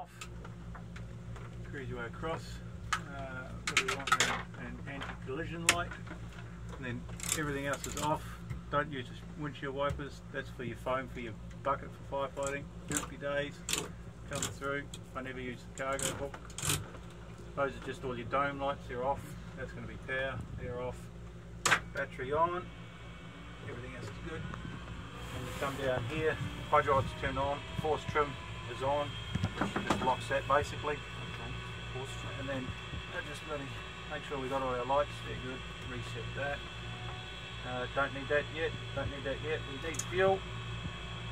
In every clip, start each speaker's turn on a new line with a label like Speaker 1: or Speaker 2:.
Speaker 1: off. Cruise your way across. Uh, we want? An anti-collision light. And then everything else is off. Don't use windshield wipers. That's for your foam for your bucket for firefighting. Happy days. Coming through. I never use the cargo hook. Those are just all your dome lights. They're off. That's going to be power. They're off. Battery on. Everything else is good. And you come down here. Hydraulics turned on. Force trim is on. Just blocks that basically.
Speaker 2: Okay.
Speaker 1: And then just really make sure we got all our lights. They're good. Reset that. Uh, don't need that yet. Don't need that yet. We need fuel.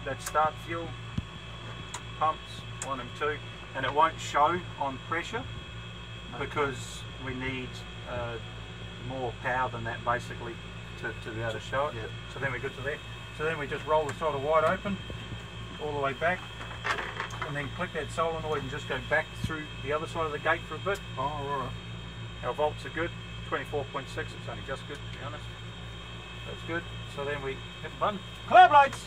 Speaker 1: That's start fuel. Pumps one and two, and it won't show on pressure because we need uh, more power than that basically to, to be able to show it.
Speaker 2: Yep.
Speaker 1: So then we're good to there. So then we just roll the throttle wide open all the way back and then click that solenoid and just go back through the other side of the gate for a bit.
Speaker 2: Oh.
Speaker 1: Our volts are good, 24.6, it's only just good to be honest. That's good. So then we hit the button. Cloud lights!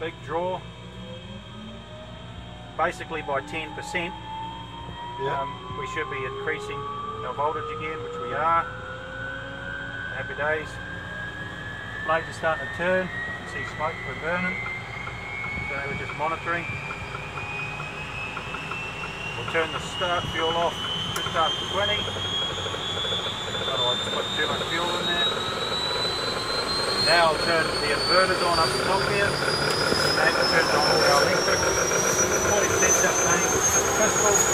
Speaker 1: Big draw. Basically by 10%,
Speaker 2: Yeah.
Speaker 1: um, we should be increasing our voltage again, which we are. Happy days. Blades are starting to turn. You can see smoke, we're burning. So we're just monitoring. We'll turn the start fuel off just after 20. Otherwise it's too much fuel in there. Now I'll turn the inverters on up the top here. And I'll turn on all our electric. 40 cents up main. Crystal.